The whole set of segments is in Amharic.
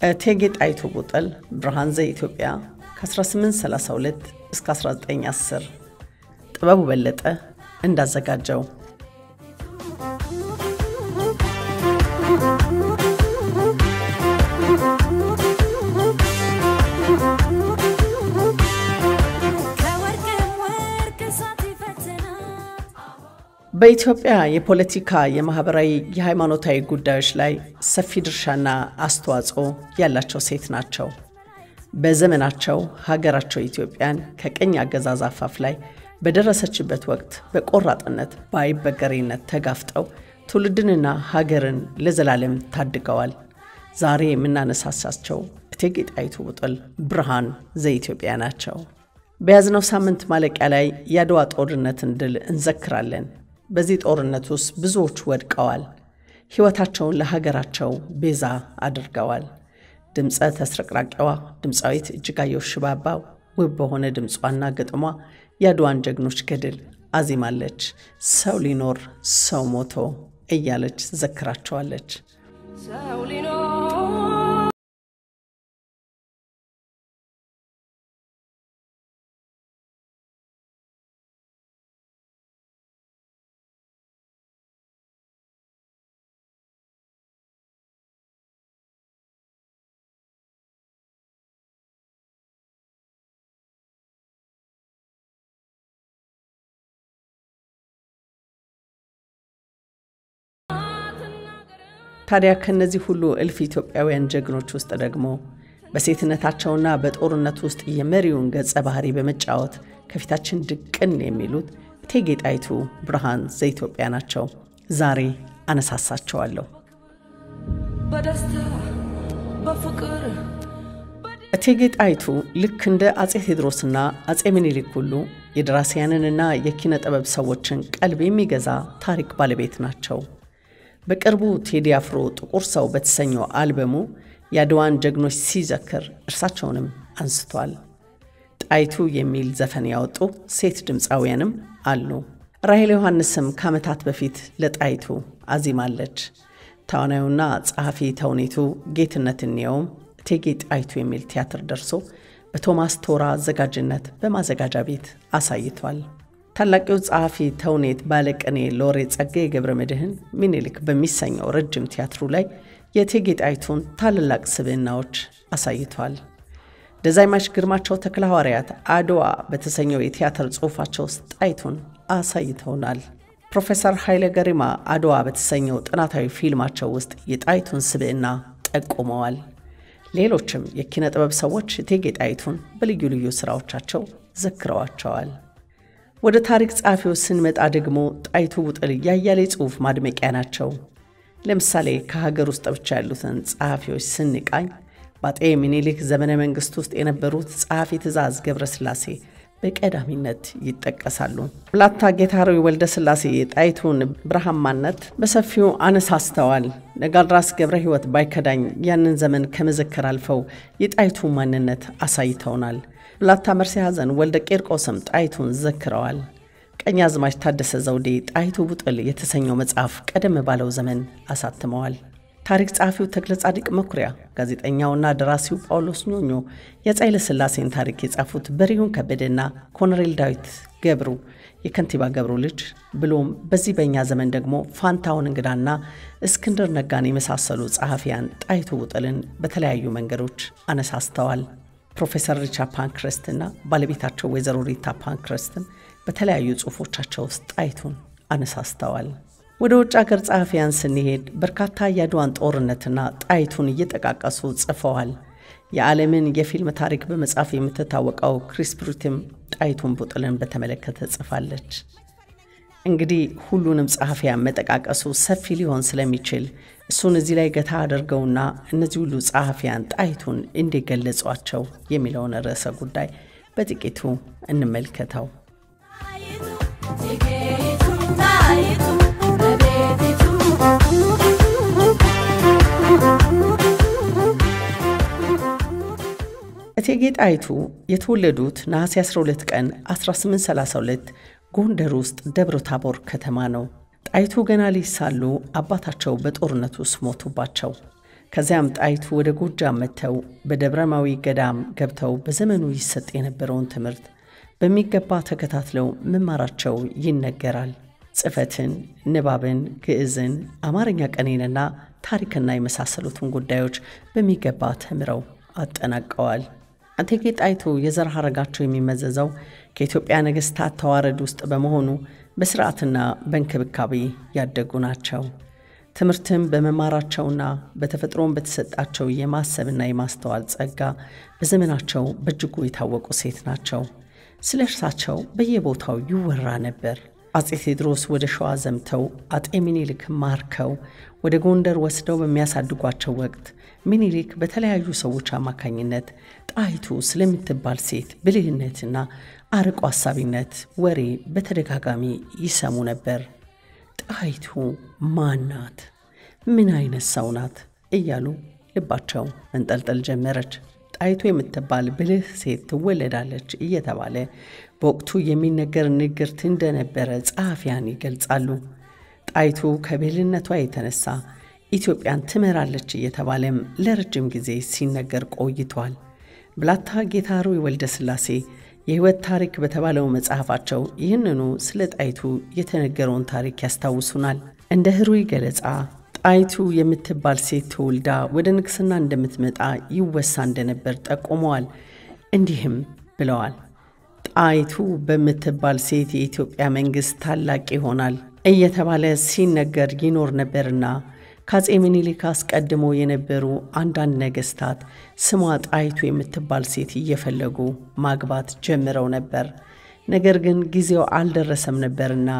እቴጌ ጣይቱ ቡጥል ብርሃን ዘኢትዮጵያ ከ1832 እስከ 1910 ጥበቡ በለጠ እንዳዘጋጀው በኢትዮጵያ የፖለቲካ፣ የማህበራዊ፣ የሃይማኖታዊ ጉዳዮች ላይ ሰፊ ድርሻና አስተዋጽኦ ያላቸው ሴት ናቸው። በዘመናቸው ሀገራቸው ኢትዮጵያን ከቅኝ አገዛዝ አፋፍ ላይ በደረሰችበት ወቅት በቆራጥነት በአይበገሬነት ተጋፍጠው ትውልድንና ሀገርን ለዘላለም ታድገዋል። ዛሬ የምናነሳሳቸው እቴጌ ጣይቱ ቡጥል ብርሃን ዘኢትዮጵያ ናቸው። በያዝነው ሳምንት ማለቂያ ላይ የአድዋ ጦርነትን ድል እንዘክራለን። በዚህ ጦርነት ውስጥ ብዙዎች ወድቀዋል። ሕይወታቸውን ለሀገራቸው ቤዛ አድርገዋል። ድምፀ ተስረቅራቂዋ ድምፃዊት እጅጋየሁ ሽባባው ውብ በሆነ ድምጿና ግጥሟ የአድዋን ጀግኖች ገድል አዚማለች። ሰው ሊኖር ሰው ሞቶ እያለች ዘክራቸዋለች። ታዲያ ከእነዚህ ሁሉ እልፍ ኢትዮጵያውያን ጀግኖች ውስጥ ደግሞ በሴትነታቸውና በጦርነት ውስጥ የመሪውን ገጸ ባህሪ በመጫወት ከፊታችን ድቅን የሚሉት እቴጌ ጣይቱ ብርሃን ዘኢትዮጵያ ናቸው። ዛሬ አነሳሳቸዋለሁ። በደስታ በፍቅር እቴጌ ጣይቱ ልክ እንደ አጼ ቴዎድሮስና አጼ ምኒልክ ሁሉ የደራሲያንንና የኪነ ጥበብ ሰዎችን ቀልብ የሚገዛ ታሪክ ባለቤት ናቸው። በቅርቡ ቴዲ አፍሮ ጥቁር ሰው በተሰኘው አልበሙ የአድዋን ጀግኖች ሲዘክር እርሳቸውንም አንስቷል። ጣይቱ የሚል ዘፈን ያወጡ ሴት ድምፃውያንም አሉ። ራሄል ዮሐንስም ከዓመታት በፊት ለጣይቱ አዚማለች። ተዋናዩና ጸሐፊ ተውኔቱ ጌትነት እንየውም እቴጌ ጣይቱ የሚል ቲያትር ደርሶ በቶማስ ቶራ አዘጋጅነት በማዘጋጃ ቤት አሳይቷል። ታላቂው ጸሐፊ ተውኔት ባለቅኔ ሎሬት ጸጋዬ ገብረ መድኅን ምኒልክ በሚሰኘው ረጅም ቲያትሩ ላይ የእቴጌ ጣይቱን ታላላቅ ስብዕናዎች አሳይቷል። ደጃዝማች ግርማቸው ተክለ ሐዋርያት አድዋ በተሰኘው የቲያትር ጽሑፋቸው ውስጥ ጣይቱን አሳይተውናል። ፕሮፌሰር ኃይለ ገሪማ አድዋ በተሰኘው ጥናታዊ ፊልማቸው ውስጥ የጣይቱን ስብዕና ጠቁመዋል። ሌሎችም የኪነ ጥበብ ሰዎች እቴጌ ጣይቱን በልዩ ልዩ ሥራዎቻቸው ዘክረዋቸዋል። ወደ ታሪክ ጸሐፊዎች ስንመጣ ደግሞ ጣይቱ ቡጥል ያያሌ ጽሑፍ ማድመቂያ ናቸው። ለምሳሌ ከሀገር ውስጥ ብቻ ያሉትን ጸሐፊዎች ስንቃኝ በአጤ ሚኒሊክ ዘመነ መንግሥት ውስጥ የነበሩት ጸሐፊ ትእዛዝ ገብረ ሥላሴ በቀዳሚነት ይጠቀሳሉ። ብላታ ጌታሪ ወልደ ሥላሴ የጣይቱን ብርሃማነት በሰፊው አነሳስተዋል። ነጋድራስ ገብረ ሕይወት ባይከዳኝ ያንን ዘመን ከመዘከር አልፈው የጣይቱ ማንነት አሳይተውናል። ብላታ መርሴ ሐዘን ወልደ ቄርቆስም ጣይቱን ዘክረዋል። ቀኛዝማች ታደሰ ዘውዴ ጣይቱ ቡጥል የተሰኘው መጽሐፍ ቀደም ባለው ዘመን አሳትመዋል። ታሪክ ጸሐፊው ተክለ ጻዲቅ መኩሪያ፣ ጋዜጠኛውና ደራሲው ጳውሎስ ኞኞ የአፄ ኃይለ ሥላሴን ታሪክ የጻፉት በሪሁን ከበደና ኮሎኔል ዳዊት ገብሩ የከንቲባ ገብሩ ልጅ ብሎም በዚህ በእኛ ዘመን ደግሞ ፋንታውን እንግዳና እስክንድር ነጋን የመሳሰሉ ጸሐፊያን ጣይቱ ብጡልን በተለያዩ መንገዶች አነሳስተዋል። ፕሮፌሰር ሪቻርድ ፓንክረስትና ባለቤታቸው ወይዘሮ ሪታ ፓንክረስትም በተለያዩ ጽሑፎቻቸው ውስጥ ጣይቱን አነሳስተዋል። ወደ ውጭ ሀገር ጸሐፊያን ስንሄድ በርካታ የአድዋን ጦርነትና ጣይቱን እየጠቃቀሱ ጽፈዋል። የዓለምን የፊልም ታሪክ በመጻፍ የምትታወቀው ክሪስ ፕሩትም ጣይቱን ብጡልን በተመለከተ ጽፋለች። እንግዲህ ሁሉንም ጸሐፊያን መጠቃቀሱ ሰፊ ሊሆን ስለሚችል እሱን እዚህ ላይ ገታ አድርገውና እነዚህ ሁሉ ጸሐፊያን ጣይቱን እንዲገለጿቸው የሚለውን ርዕሰ ጉዳይ በጥቂቱ እንመልከተው። እቴጌ ጣይቱ የተወለዱት ነሐሴ 12 ቀን 1832 ጎንደር ውስጥ ደብረ ታቦር ከተማ ነው። ጣይቱ ገና ልጅ ሳሉ አባታቸው በጦርነት ውስጥ ሞቱባቸው። ከዚያም ጣይቱ ወደ ጎጃም መጥተው በደብረማዊ ገዳም ገብተው በዘመኑ ይሰጥ የነበረውን ትምህርት በሚገባ ተከታትለው መማራቸው ይነገራል። ጽሕፈትን፣ ንባብን፣ ግዕዝን፣ አማርኛ ቀኔንና ታሪክና የመሳሰሉትን ጉዳዮች በሚገባ ተምረው አጠናቀዋል። እቴጌ ጣይቱ የዘር ሐረጋቸው የሚመዘዘው ከኢትዮጵያ ነገሥታት ተዋረድ ውስጥ በመሆኑ በሥርዓትና በእንክብካቤ ያደጉ ናቸው። ትምህርትም በመማራቸውና በተፈጥሮም በተሰጣቸው የማሰብና የማስተዋል ጸጋ በዘመናቸው በእጅጉ የታወቁ ሴት ናቸው። ስለ እርሳቸው በየቦታው ይወራ ነበር። አጼ ቴዎድሮስ ወደ ሸዋ ዘምተው አጤ ሚኒሊክ ማርከው ወደ ጎንደር ወስደው በሚያሳድጓቸው ወቅት ሚኒሊክ በተለያዩ ሰዎች አማካኝነት ጣይቱ ስለምትባል ሴት ብልህነትና አርቆ አሳቢነት ወሬ በተደጋጋሚ ይሰሙ ነበር። ጣይቱ ማን ናት? ምን አይነት ሰው ናት? እያሉ ልባቸው መንጠልጠል ጀመረች። ጣይቱ የምትባል ብልህ ሴት ትወለዳለች እየተባለ በወቅቱ የሚነገር ንግርት እንደነበረ ጸሐፊያን ይገልጻሉ። ጣይቱ ከብልህነቷ የተነሳ ኢትዮጵያን ትመራለች እየተባለም ለረጅም ጊዜ ሲነገር ቆይቷል። ብላታ ጌታ ኅሩይ ወልደ ሥላሴ የሕይወት ታሪክ በተባለው መጽሐፋቸው ይህንኑ ስለ ጣይቱ የተነገረውን ታሪክ ያስታውሱናል። እንደ ኅሩይ ገለጻ ጣይቱ የምትባል ሴት ተወልዳ ወደ ንግሥና እንደምትመጣ ይወሳ እንደነበር ጠቁመዋል። እንዲህም ብለዋል። ጣይቱ በምትባል ሴት የኢትዮጵያ መንግሥት ታላቅ ይሆናል እየተባለ ሲነገር ይኖር ነበርና ከአፄ ምኒልክ አስቀድሞ የነበሩ አንዳንድ ነገሥታት ስሟ ጣይቱ የምትባል ሴት እየፈለጉ ማግባት ጀምረው ነበር። ነገር ግን ጊዜው አልደረሰም ነበርና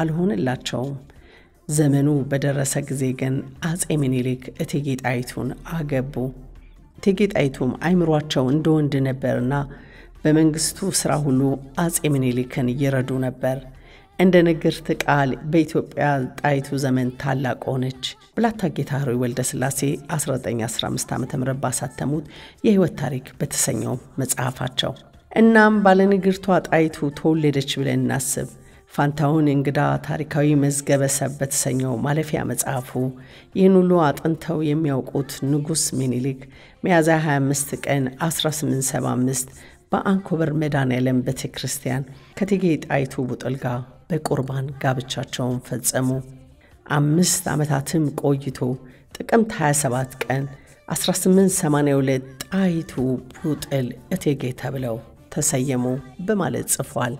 አልሆንላቸውም። ዘመኑ በደረሰ ጊዜ ግን አፄ ምኒልክ እቴጌ ጣይቱን አገቡ። እቴጌ ጣይቱም አይምሯቸው እንደ ወንድ ነበርና በመንግስቱ ሥራ ሁሉ አፄ ምኒልክን ይረዱ ነበር። እንደ ንግርት ቃል በኢትዮጵያ ጣይቱ ዘመን ታላቅ ሆነች። ብላታ ጌታ ኅሩይ ወልደ ሥላሴ 1915 ዓ ም ባሳተሙት የሕይወት ታሪክ በተሰኘው መጽሐፋቸው። እናም ባለንግርቷ ጣይቱ ተወለደች ብለን እናስብ። ፋንታሁን እንግዳ ታሪካዊ መዝገበ ሰብ በተሰኘው ማለፊያ መጽሐፉ ይህን ሁሉ አጥንተው የሚያውቁት ንጉሥ ሚኒሊክ ሚያዝያ 25 ቀን 1875 በአንኮበር መድኃኔዓለም ቤተ ክርስቲያን ከእቴጌ ጣይቱ ቡጥል ጋር በቁርባን ጋብቻቸውን ፈጸሙ። አምስት ዓመታትም ቆይቶ ጥቅምት 27 ቀን 1882 ጣይቱ ቡጥል እቴጌ ተብለው ተሰየሙ በማለት ጽፏል።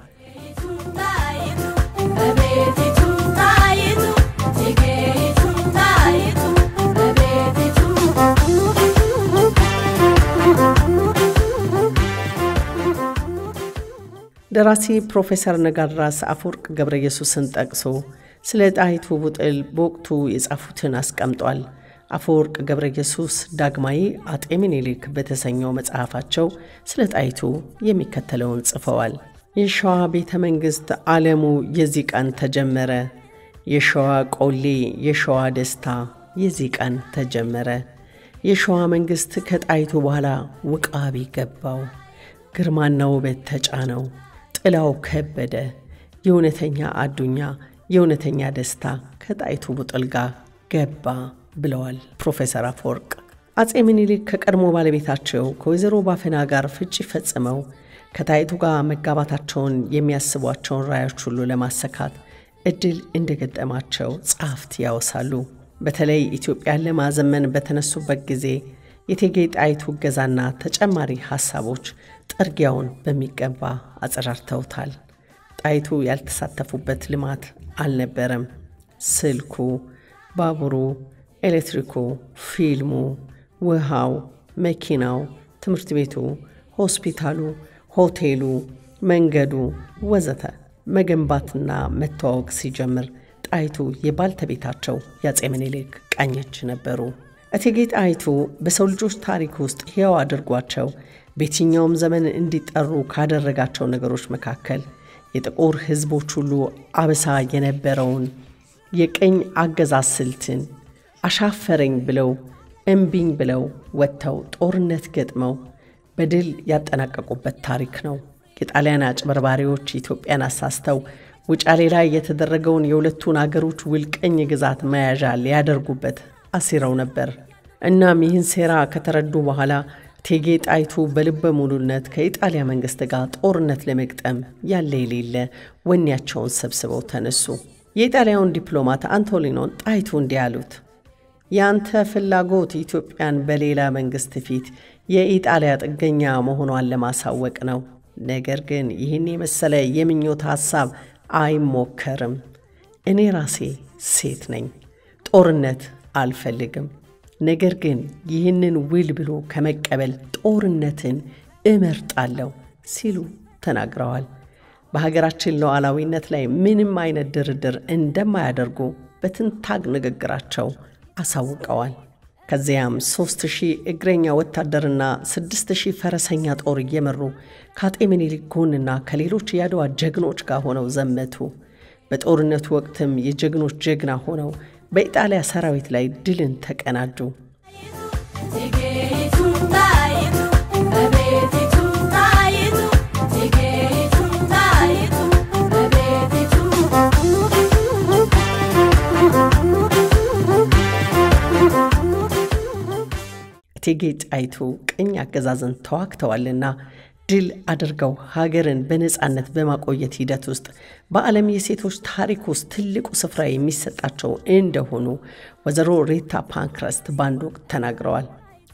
ደራሲ ፕሮፌሰር ነጋድራስ አፈወርቅ ገብረ ኢየሱስን ጠቅሶ ስለ ጣይቱ ቡጥል በወቅቱ የጻፉትን አስቀምጧል። አፈወርቅ ገብረ ኢየሱስ ዳግማዊ አጤ ምኒልክ በተሰኘው መጽሐፋቸው ስለ ጣይቱ የሚከተለውን ጽፈዋል። የሸዋ ቤተ መንግሥት ዓለሙ የዚህ ቀን ተጀመረ። የሸዋ ቆሌ፣ የሸዋ ደስታ የዚህ ቀን ተጀመረ። የሸዋ መንግሥት ከጣይቱ በኋላ ውቃቢ ገባው፣ ግርማና ውበት ተጫነው፣ ጥላው ከበደ። የእውነተኛ አዱኛ የእውነተኛ ደስታ ከጣይቱ ቡጥል ጋር ገባ ብለዋል ፕሮፌሰር አፈወርቅ። አፄ ምኒልክ ከቀድሞ ባለቤታቸው ከወይዘሮ ባፈና ጋር ፍቺ ፈጽመው ከጣይቱ ጋር መጋባታቸውን የሚያስቧቸውን ራዮች ሁሉ ለማሰካት እድል እንደገጠማቸው ጸሐፍት ያወሳሉ። በተለይ ኢትዮጵያን ለማዘመን በተነሱበት ጊዜ የእቴጌ ጣይቱ እገዛና ተጨማሪ ሐሳቦች ጥርጊያውን በሚገባ አጸዳርተውታል። ጣይቱ ያልተሳተፉበት ልማት አልነበረም። ስልኩ፣ ባቡሩ፣ ኤሌክትሪኩ፣ ፊልሙ፣ ውሃው፣ መኪናው፣ ትምህርት ቤቱ፣ ሆስፒታሉ፣ ሆቴሉ፣ መንገዱ ወዘተ መገንባትና መተዋወቅ ሲጀምር ጣይቱ የባልተቤታቸው የአፄ ምኒልክ ቀኝ እጅ ነበሩ። እቴጌ ጣይቱ በሰው ልጆች ታሪክ ውስጥ ሕያው አድርጓቸው በየትኛውም ዘመን እንዲጠሩ ካደረጋቸው ነገሮች መካከል የጥቁር ሕዝቦች ሁሉ አበሳ የነበረውን የቅኝ አገዛዝ ስልትን አሻፈረኝ ብለው እምቢኝ ብለው ወጥተው ጦርነት ገጥመው በድል ያጠናቀቁበት ታሪክ ነው። የጣሊያን አጭበርባሪዎች ኢትዮጵያን አሳስተው ውጫሌ ላይ የተደረገውን የሁለቱን አገሮች ውል ቅኝ ግዛት መያዣ ሊያደርጉበት አሲረው ነበር። እናም ይህን ሴራ ከተረዱ በኋላ እቴጌ ጣይቱ በልበ ሙሉነት ከኢጣሊያ መንግስት ጋር ጦርነት ለመግጠም ያለ የሌለ ወኔያቸውን ሰብስበው ተነሱ። የኢጣሊያውን ዲፕሎማት አንቶሊኖን ጣይቱ እንዲህ አሉት። ያንተ ፍላጎት ኢትዮጵያን በሌላ መንግስት ፊት የኢጣሊያ ጥገኛ መሆኗን ለማሳወቅ ነው። ነገር ግን ይህን የመሰለ የምኞት ሐሳብ አይሞከርም። እኔ ራሴ ሴት ነኝ፣ ጦርነት አልፈልግም። ነገር ግን ይህንን ውል ብሎ ከመቀበል ጦርነትን እመርጣለሁ ሲሉ ተናግረዋል። በሀገራችን ሉዓላዊነት ላይ ምንም አይነት ድርድር እንደማያደርጉ በትንታግ ንግግራቸው አሳውቀዋል። ከዚያም ሦስት ሺህ እግረኛ ወታደርና ስድስት ሺህ ፈረሰኛ ጦር እየመሩ ከአጤ ምኒልክ ጎንና ከሌሎች የአድዋ ጀግኖች ጋር ሆነው ዘመቱ። በጦርነቱ ወቅትም የጀግኖች ጀግና ሆነው በኢጣሊያ ሰራዊት ላይ ድልን ተቀናጁ። እቴጌ ጣይቱ ቅኝ አገዛዝን ተዋግተዋልና ድል አድርገው ሀገርን በነፃነት በማቆየት ሂደት ውስጥ በዓለም የሴቶች ታሪክ ውስጥ ትልቁ ስፍራ የሚሰጣቸው እንደሆኑ ወይዘሮ ሪታ ፓንክረስት በአንድ ወቅት ተናግረዋል።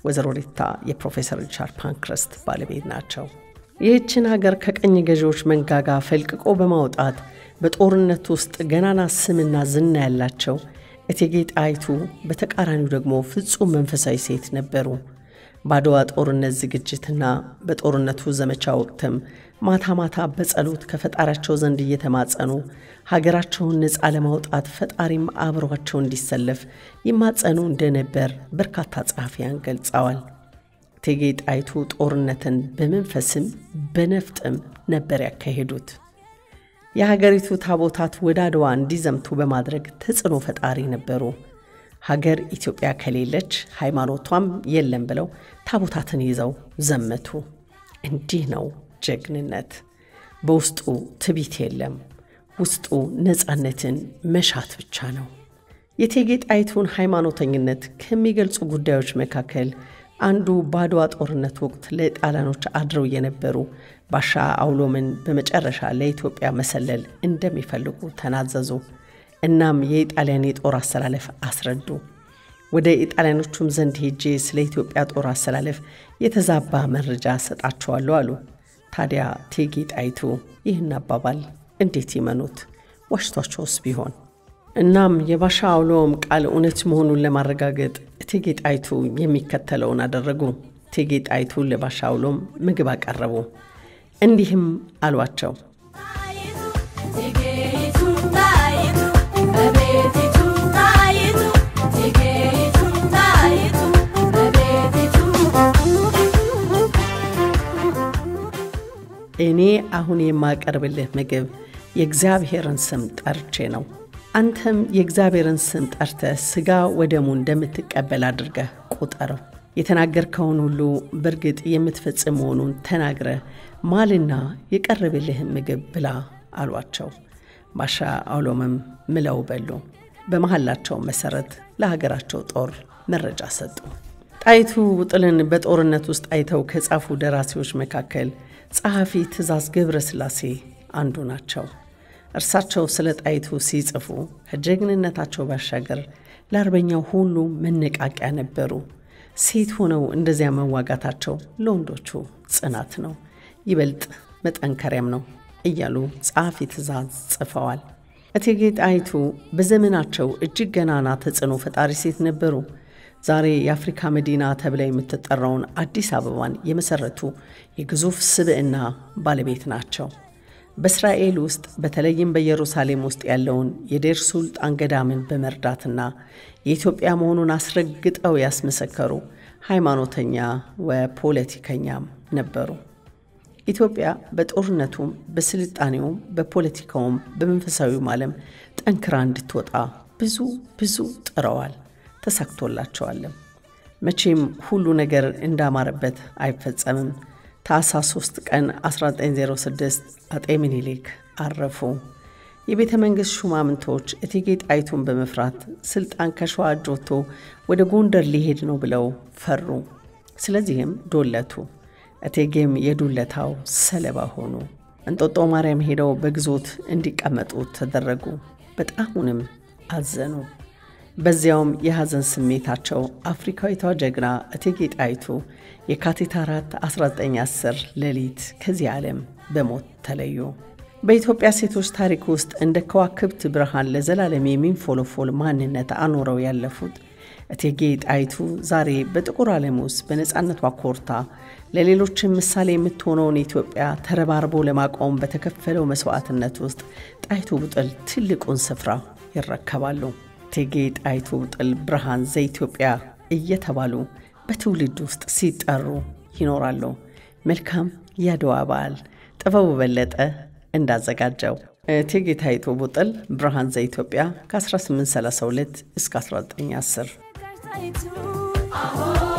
ወይዘሮ ሪታ የፕሮፌሰር ሪቻርድ ፓንክረስት ባለቤት ናቸው። ይህችን ሀገር ከቅኝ ገዢዎች መንጋጋ ፈልቅቆ በማውጣት በጦርነት ውስጥ ገናና ስምና ዝና ያላቸው እቴጌ ጣይቱ በተቃራኒው ደግሞ ፍጹም መንፈሳዊ ሴት ነበሩ። በአድዋ ጦርነት ዝግጅትና በጦርነቱ ዘመቻ ወቅትም ማታ ማታ በጸሎት ከፈጣሪያቸው ዘንድ እየተማጸኑ ሀገራቸውን ነፃ ለማውጣት ፈጣሪም አብሯቸው እንዲሰለፍ ይማጸኑ እንደነበር በርካታ ጸሐፊያን ገልጸዋል። እቴጌ ጣይቱ ጦርነትን በመንፈስም በነፍጥም ነበር ያካሄዱት። የሀገሪቱ ታቦታት ወደ አድዋ እንዲዘምቱ በማድረግ ተጽዕኖ ፈጣሪ ነበሩ። ሀገር ኢትዮጵያ ከሌለች ሃይማኖቷም የለም ብለው ታቦታትን ይዘው ዘመቱ። እንዲህ ነው ጀግንነት። በውስጡ ትቢት የለም፣ ውስጡ ነፃነትን መሻት ብቻ ነው። የእቴጌ ጣይቱን ሃይማኖተኝነት ከሚገልጹ ጉዳዮች መካከል አንዱ በአድዋ ጦርነት ወቅት ለጣሊያኖች አድረው የነበሩ ባሻ አውሎምን በመጨረሻ ለኢትዮጵያ መሰለል እንደሚፈልጉ ተናዘዙ። እናም የኢጣሊያን የጦር አሰላለፍ አስረዱ። ወደ ኢጣሊያኖቹም ዘንድ ሄጄ ስለ ኢትዮጵያ ጦር አሰላለፍ የተዛባ መረጃ ሰጣቸዋለሁ አሉ። ታዲያ እቴጌ ጣይቱ ይህን አባባል እንዴት ይመኑት? ዋሽቷቸውስ ቢሆን? እናም የባሻ አውሎም ቃል እውነት መሆኑን ለማረጋገጥ እቴጌ ጣይቱ የሚከተለውን አደረጉ። እቴጌ ጣይቱ ለባሻ አውሎም ምግብ አቀረቡ። እንዲህም አሏቸው እኔ አሁን የማቀርብልህ ምግብ የእግዚአብሔርን ስም ጠርቼ ነው። አንተም የእግዚአብሔርን ስም ጠርተህ ሥጋ ወደሙ እንደምትቀበል አድርገህ ቁጠረው። የተናገርከውን ሁሉ በእርግጥ የምትፈጽም መሆኑን ተናግረህ ማልና የቀረበልህን ምግብ ብላ አሏቸው። ባሻ አውሎምም ምለው በሉ። በመሐላቸው መሠረት ለሀገራቸው ጦር መረጃ ሰጡ። ጣይቱ ጥልን በጦርነት ውስጥ አይተው ከጻፉ ደራሲዎች መካከል ጸሐፊ ትእዛዝ ገብረ ሥላሴ አንዱ ናቸው። እርሳቸው ስለ ጣይቱ ሲጽፉ ከጀግንነታቸው ባሻገር ለአርበኛው ሁሉ መነቃቂያ ነበሩ። ሴት ሆነው እንደዚያ መዋጋታቸው ለወንዶቹ ጽናት ነው፣ ይበልጥ መጠንከሪያም ነው እያሉ ጸሐፊ ትእዛዝ ጽፈዋል። እቴጌ ጣይቱ በዘመናቸው እጅግ ገናና ተጽዕኖ ፈጣሪ ሴት ነበሩ። ዛሬ የአፍሪካ መዲና ተብላ የምትጠራውን አዲስ አበባን የመሰረቱ የግዙፍ ስብዕና ባለቤት ናቸው። በእስራኤል ውስጥ በተለይም በኢየሩሳሌም ውስጥ ያለውን የዴር ሱልጣን ገዳምን በመርዳትና የኢትዮጵያ መሆኑን አስረግጠው ያስመሰከሩ ሃይማኖተኛ ወፖለቲከኛም ነበሩ። ኢትዮጵያ በጦርነቱም በስልጣኔውም በፖለቲካውም በመንፈሳዊውም ዓለም ጠንክራ እንድትወጣ ብዙ ብዙ ጥረዋል። ተሳክቶላቸዋልም። መቼም ሁሉ ነገር እንዳማረበት አይፈጸምም። ታኅሳስ 3 ቀን 1906 አጤ ምኒልክ አረፉ። የቤተ መንግሥት ሹማምንቶች እቴጌ ጣይቱን በመፍራት ስልጣን ከሸዋ ወጥቶ ወደ ጎንደር ሊሄድ ነው ብለው ፈሩ። ስለዚህም ዶለቱ። እቴጌም የዱለታው ሰለባ ሆኑ። እንጦጦ ማርያም ሄደው በግዞት እንዲቀመጡ ተደረጉ። በጣሙንም አዘኑ። በዚያውም የሐዘን ስሜታቸው አፍሪካዊቷ ጀግና እቴጌ ጣይቱ የካቲት 4 1910 ሌሊት ከዚህ ዓለም በሞት ተለዩ። በኢትዮጵያ ሴቶች ታሪክ ውስጥ እንደ ከዋክብት ብርሃን ለዘላለም የሚንፎለፎል ማንነት አኖረው ያለፉት እቴጌ ጣይቱ ዛሬ በጥቁር ዓለም ውስጥ በነፃነቷ ኮርታ ለሌሎችም ምሳሌ የምትሆነውን ኢትዮጵያ ተረባርቦ ለማቆም በተከፈለው መስዋዕትነት ውስጥ ጣይቱ ቡጥል ትልቁን ስፍራ ይረከባሉ። እቴጌ ጣይቱ ቡጥል ብርሃን ዘኢትዮጵያ እየተባሉ በትውልድ ውስጥ ሲጠሩ ይኖራሉ። መልካም የአድዋ በዓል። ጥበቡ በለጠ እንዳዘጋጀው እቴጌ ጣይቱ ቡጥል ብርሃን ዘኢትዮጵያ ከ1832 እስከ 1910